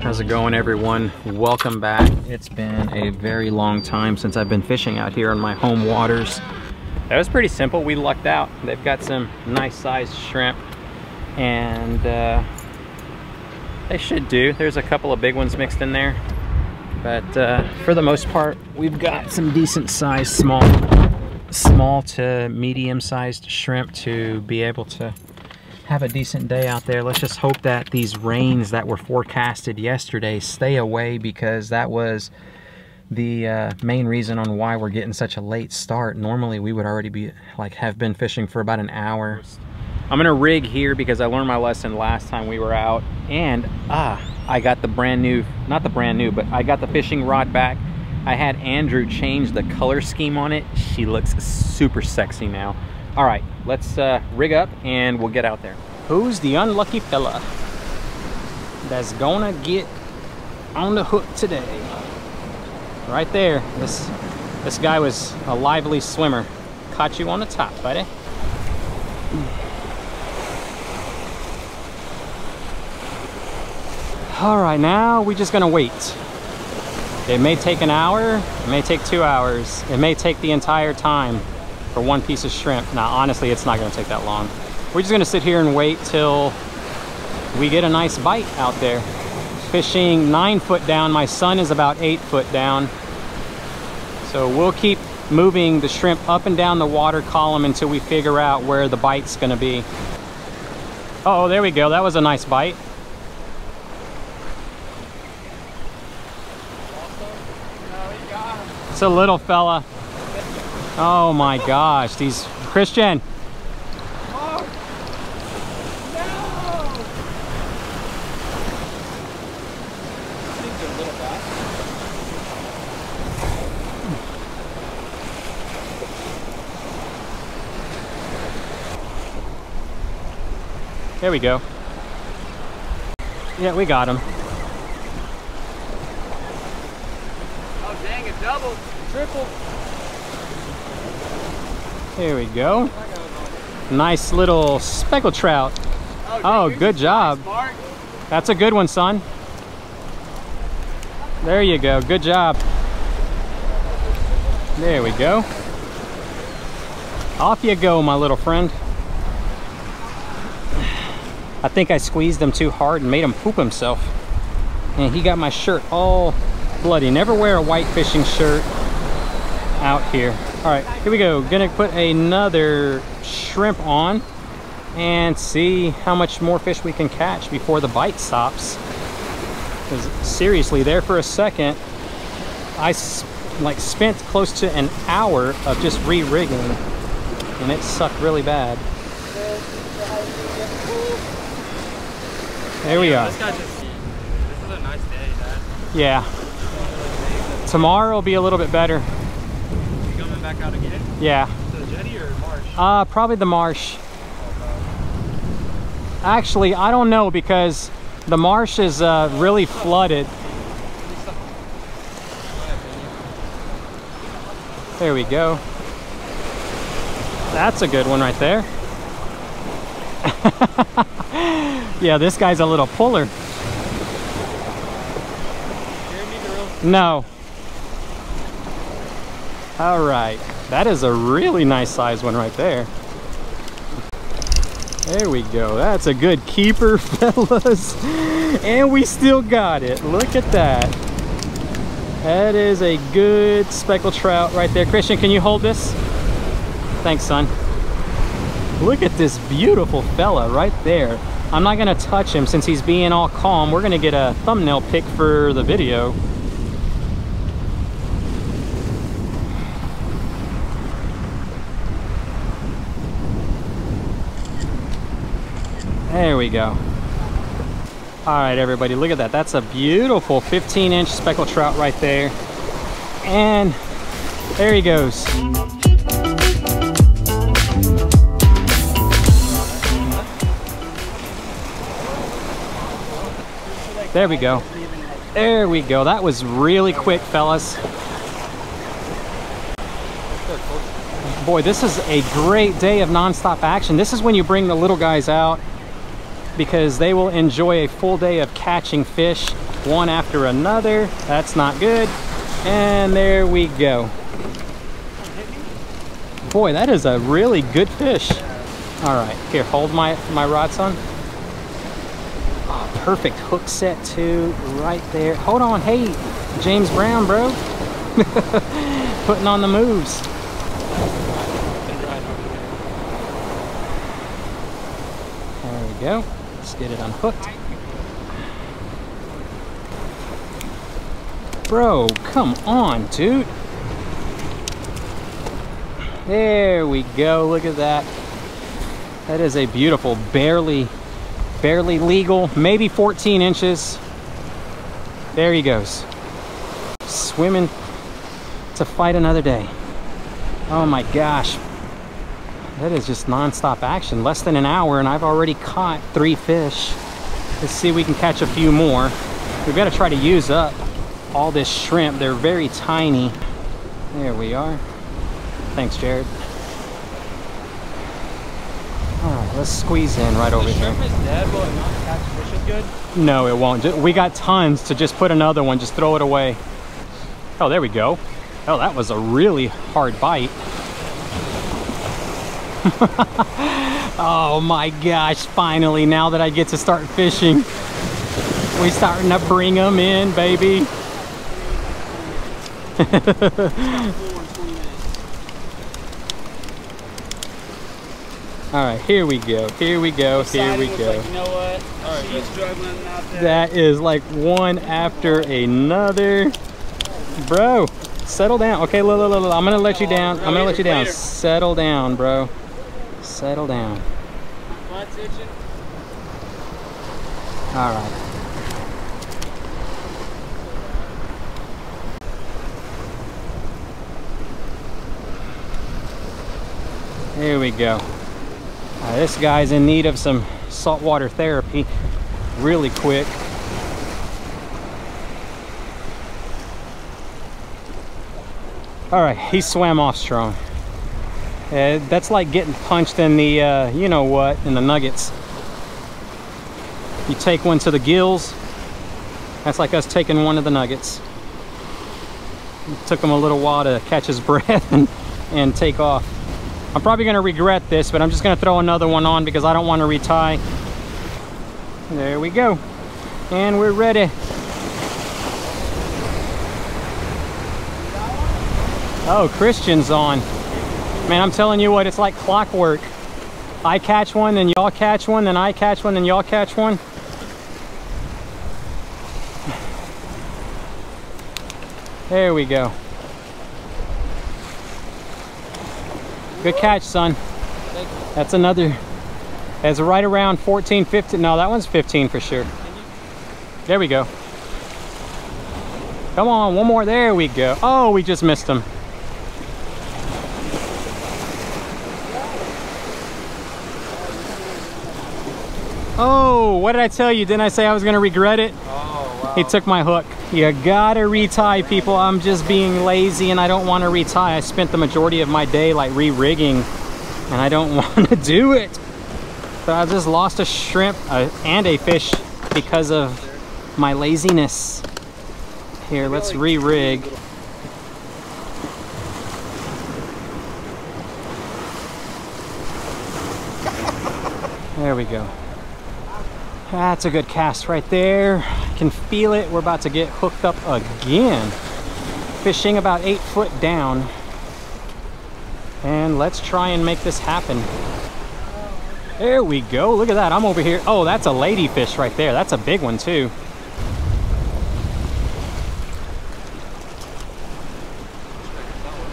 How's it going everyone? Welcome back. It's been a very long time since I've been fishing out here in my home waters. That was pretty simple. We lucked out. They've got some nice sized shrimp and uh, they should do. There's a couple of big ones mixed in there. But uh, for the most part, we've got some decent sized small, small to medium sized shrimp to be able to have a decent day out there. Let's just hope that these rains that were forecasted yesterday stay away because that was the uh, main reason on why we're getting such a late start. Normally we would already be like have been fishing for about an hour. I'm gonna rig here because I learned my lesson last time we were out and ah, I got the brand new, not the brand new, but I got the fishing rod back. I had Andrew change the color scheme on it. She looks super sexy now. All right, let's uh, rig up and we'll get out there. Who's the unlucky fella that's gonna get on the hook today? right there. This this guy was a lively swimmer. Caught you on the top, buddy. All right, now we're just gonna wait. It may take an hour, it may take two hours, it may take the entire time for one piece of shrimp. Now, honestly, it's not gonna take that long. We're just gonna sit here and wait till we get a nice bite out there fishing nine foot down. My son is about eight foot down. So we'll keep moving the shrimp up and down the water column until we figure out where the bite's gonna be. Oh, there we go. That was a nice bite. It's a little fella. Oh my gosh, these Christian. There we go. Yeah, we got him. Oh dang, a double, triple. There we go. Nice little speckled trout. Oh, oh good job. Nice, That's a good one, son. There you go, good job. There we go. Off you go, my little friend. I think I squeezed him too hard and made him poop himself. And he got my shirt all bloody. Never wear a white fishing shirt out here. All right, here we go. Gonna put another shrimp on and see how much more fish we can catch before the bite stops. Because seriously, there for a second, I like spent close to an hour of just re-rigging and it sucked really bad. There we are. This, just, this is a nice day, Dad. Yeah. Tomorrow will be a little bit better. Back out again? Yeah. The jetty or marsh? Uh, probably the marsh. Actually, I don't know because the marsh is uh, really flooded. There we go. That's a good one right there. yeah, this guy's a little puller. No. All right. That is a really nice size one right there. There we go. That's a good keeper, fellas. And we still got it. Look at that. That is a good speckled trout right there. Christian, can you hold this? Thanks, son. Look at this beautiful fella right there. I'm not gonna touch him since he's being all calm. We're gonna get a thumbnail pic for the video. There we go. All right, everybody, look at that. That's a beautiful 15 inch speckled trout right there. And there he goes. There we go. There we go. That was really quick, fellas. Boy, this is a great day of nonstop action. This is when you bring the little guys out because they will enjoy a full day of catching fish one after another. That's not good. And there we go. Boy, that is a really good fish. All right, here, hold my, my rod, son. Oh, ah, perfect hook set too, right there. Hold on, hey, James Brown, bro. Putting on the moves. There we go. Let's get it unhooked. Bro, come on, dude. There we go. Look at that. That is a beautiful, barely, barely legal, maybe 14 inches. There he goes. Swimming to fight another day. Oh my gosh. That is just nonstop action. Less than an hour and I've already caught three fish. Let's see if we can catch a few more. We've got to try to use up all this shrimp. They're very tiny. There we are. Thanks, Jared. All right, let's squeeze in right over here. Shrimp is dead, will it not catch fish as good? No, it won't. We got tons to just put another one, just throw it away. Oh, there we go. Oh, that was a really hard bite. oh my gosh, finally, now that I get to start fishing, we starting to bring them in, baby. All right, here we go, here we go, here we go. Like, you know what? All right, She's struggling out there. That is like one after another. Bro, settle down. Okay, look, look, look, I'm gonna let you down. I'm gonna let you down. Settle down, bro. Settle down. Butt's itching. All right. Here we go. Uh, this guy's in need of some saltwater therapy really quick. All right, he swam off strong. Uh, that's like getting punched in the, uh, you know what, in the nuggets. You take one to the gills. That's like us taking one of the nuggets. It took him a little while to catch his breath and, and take off. I'm probably gonna regret this, but I'm just gonna throw another one on because I don't want to retie. There we go. And we're ready. Oh, Christian's on. Man, I'm telling you what, it's like clockwork. I catch one, then y'all catch one, then I catch one, then y'all catch one. There we go. Good catch, son. That's another. That's right around 14, 15. No, that one's 15 for sure. There we go. Come on, one more. There we go. Oh, we just missed him. Oh, what did I tell you? Didn't I say I was going to regret it? Oh, wow. He took my hook. You gotta retie, people. I'm just being lazy and I don't want to retie. I spent the majority of my day like re-rigging and I don't want to do it. So I just lost a shrimp uh, and a fish because of my laziness. Here, let's re-rig. There we go. That's a good cast right there. Can feel it. We're about to get hooked up again. Fishing about eight foot down. And let's try and make this happen. There we go. Look at that. I'm over here. Oh, that's a ladyfish right there. That's a big one too.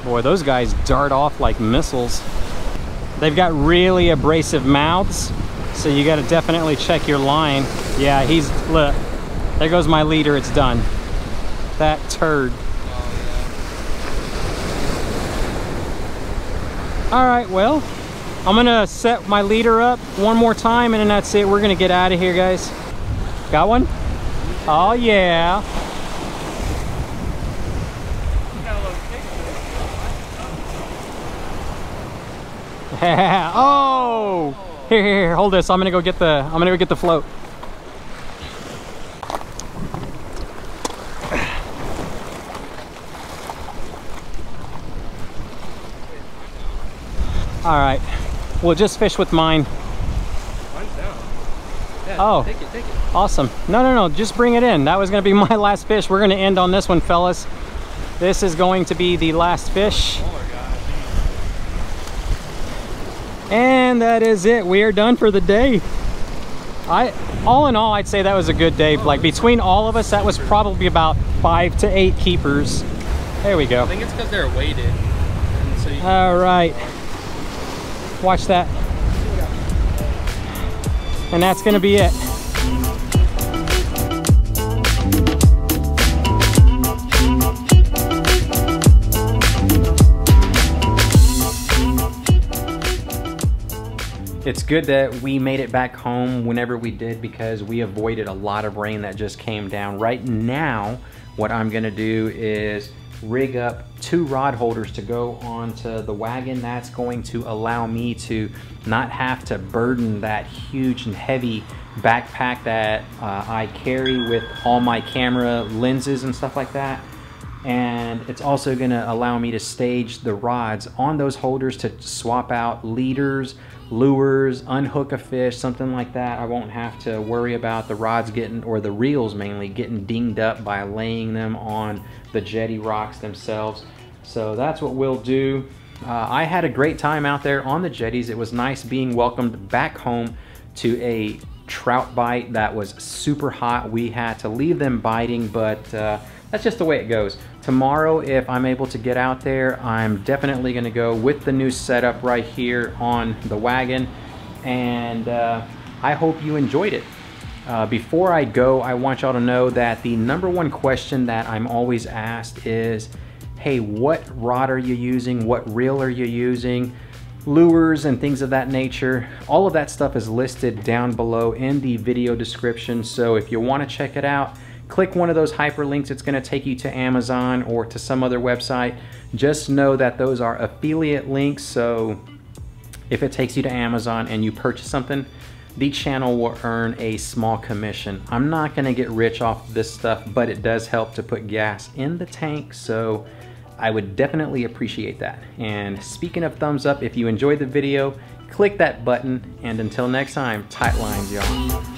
Boy, those guys dart off like missiles. They've got really abrasive mouths, so you got to definitely check your line. Yeah, he's look. There goes my leader. It's done. That turd. All right, well, I'm gonna set my leader up one more time, and then that's it. We're gonna get out of here, guys. Got one? Oh yeah. Yeah. Oh. Here, here, here. Hold this. I'm gonna go get the. I'm gonna go get the float. All right. We'll just fish with mine. Yeah, Oh. Take it, take it. Awesome. No, no, no. Just bring it in. That was gonna be my last fish. We're gonna end on this one, fellas. This is going to be the last fish. Gosh. And that is it. We are done for the day. I, all in all, I'd say that was a good day. Like between all of us, that was probably about five to eight keepers. There we go. I think it's because they're weighted. So All right. Watch that. And that's gonna be it. It's good that we made it back home whenever we did because we avoided a lot of rain that just came down. Right now, what I'm gonna do is rig up two rod holders to go onto the wagon. That's going to allow me to not have to burden that huge and heavy backpack that uh, I carry with all my camera lenses and stuff like that and it's also going to allow me to stage the rods on those holders to swap out leaders lures unhook a fish something like that. I won't have to worry about the rods getting or the reels mainly getting dinged up by laying them on the jetty rocks themselves. So that's what we'll do. Uh, i had a great time out there on the jetties. It was nice being welcomed back home to a trout bite that was super hot we had to leave them biting but uh, that's just the way it goes. Tomorrow, if I'm able to get out there, I'm definitely gonna go with the new setup right here on the wagon. And uh, I hope you enjoyed it. Uh, before I go, I want y'all to know that the number one question that I'm always asked is, hey, what rod are you using? What reel are you using? Lures and things of that nature. All of that stuff is listed down below in the video description. So if you want to check it out, click one of those hyperlinks. It's going to take you to Amazon or to some other website. Just know that those are affiliate links. So if it takes you to Amazon and you purchase something, the channel will earn a small commission. I'm not going to get rich off this stuff, but it does help to put gas in the tank. So I would definitely appreciate that. And speaking of thumbs up, if you enjoyed the video, click that button. And until next time, tight lines, y'all.